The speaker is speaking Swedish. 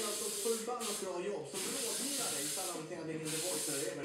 gör så förbannat bra jobb. Så rådgivare i Salam Tändin in the Voice när det är